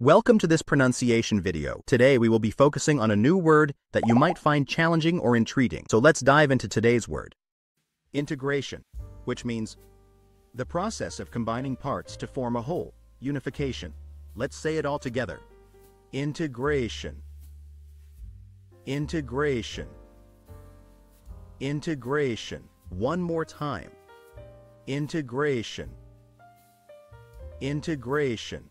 Welcome to this pronunciation video. Today we will be focusing on a new word that you might find challenging or intriguing. So let's dive into today's word. Integration, which means the process of combining parts to form a whole, unification. Let's say it all together. Integration. Integration. Integration. One more time. Integration. Integration.